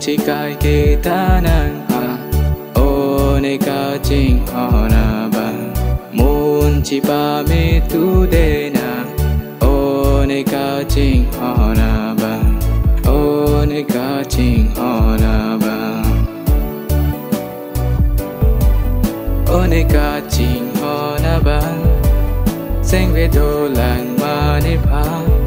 chikai ke tanan pa o ne ka ching hona ba mun chi ba me tu de na o ne ka ching hona ba o ne ka ching hona ba o ne ka ching hona ba sinh về đồ lang mà nếp ha ne